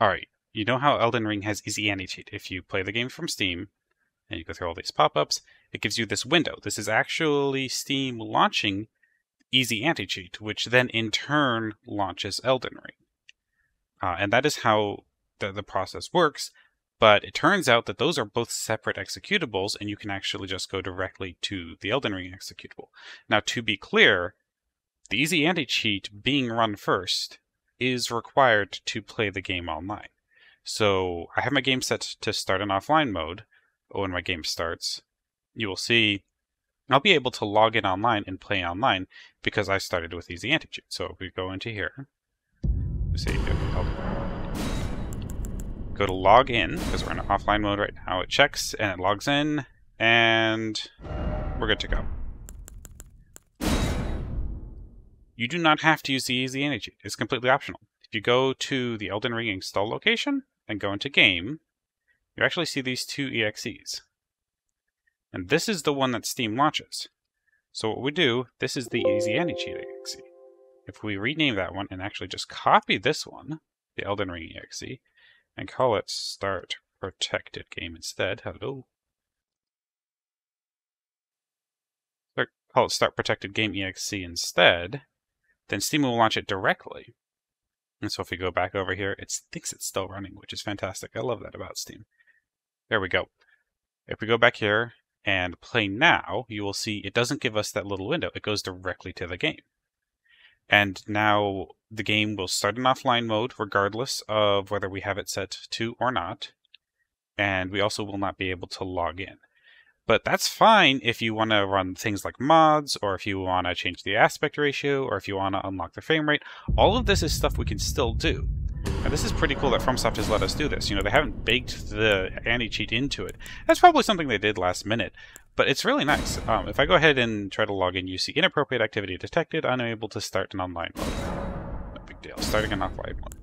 Alright, you know how Elden Ring has Easy Anti-Cheat. If you play the game from Steam, and you go through all these pop-ups, it gives you this window. This is actually Steam launching Easy Anti-Cheat, which then in turn launches Elden Ring. Uh, and that is how the, the process works, but it turns out that those are both separate executables, and you can actually just go directly to the Elden Ring executable. Now, to be clear, the Easy Anti-Cheat being run first is required to play the game online. So I have my game set to start in offline mode. When my game starts, you will see I'll be able to log in online and play online because I started with Easy Anti-Cheat. So if we go into here, say go to log in because we're in offline mode right now. It checks and it logs in, and we're good to go. You do not have to use the Easy Anti-Cheat. It's completely optional. If you go to the Elden Ring install location and go into game, you actually see these two EXEs. And this is the one that Steam launches. So what we do, this is the Easy Anti-Cheat EXE. If we rename that one and actually just copy this one, the Elden Ring EXE, and call it Start Protected Game instead, hello. Call it Start Protected Game EXE instead, then Steam will launch it directly. And so if we go back over here, it thinks it's still running, which is fantastic. I love that about Steam. There we go. If we go back here and play now, you will see it doesn't give us that little window. It goes directly to the game. And now the game will start in offline mode regardless of whether we have it set to or not. And we also will not be able to log in. But that's fine if you want to run things like mods, or if you want to change the aspect ratio, or if you want to unlock the frame rate. All of this is stuff we can still do. And this is pretty cool that FromSoft has let us do this. You know, they haven't baked the anti-cheat into it. That's probably something they did last minute, but it's really nice. Um, if I go ahead and try to log in, you see inappropriate activity detected, unable to start an online mode. No big deal. Starting an offline mode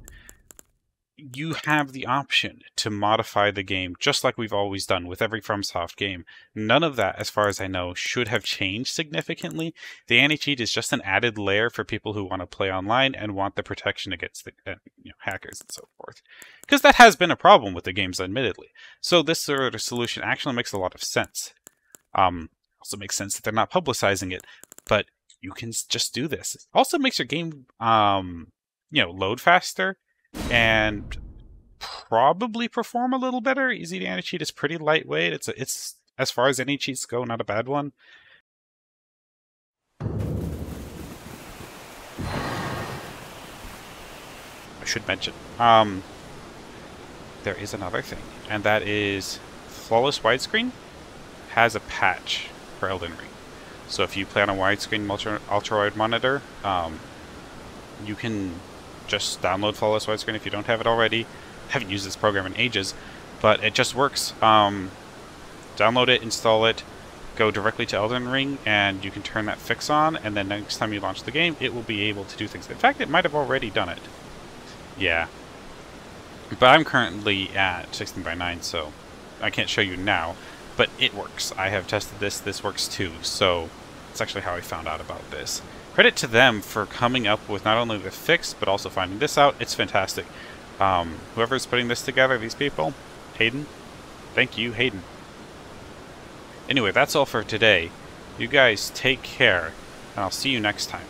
you have the option to modify the game just like we've always done with every FromSoft game. None of that, as far as I know, should have changed significantly. The anti-cheat is just an added layer for people who want to play online and want the protection against the uh, you know, hackers and so forth. Because that has been a problem with the games, admittedly. So this sort of solution actually makes a lot of sense. Um, also makes sense that they're not publicizing it, but you can just do this. It also makes your game, um, you know, load faster and probably perform a little better. Easy anti cheat is pretty lightweight. It's a, it's as far as anti-cheats go, not a bad one. I should mention. Um, there is another thing, and that is flawless widescreen has a patch for Elden Ring. So if you play on a widescreen ultra, ultra wide monitor, um, you can just download Flawless Widescreen if you don't have it already. I haven't used this program in ages, but it just works. Um, download it, install it, go directly to Elden Ring, and you can turn that fix on, and then next time you launch the game, it will be able to do things. In fact, it might have already done it. Yeah. But I'm currently at 16 by 9, so I can't show you now, but it works. I have tested this, this works too, so that's actually how I found out about this credit to them for coming up with not only the fix, but also finding this out. It's fantastic. Um, whoever's putting this together, these people, Hayden, thank you, Hayden. Anyway, that's all for today. You guys take care, and I'll see you next time.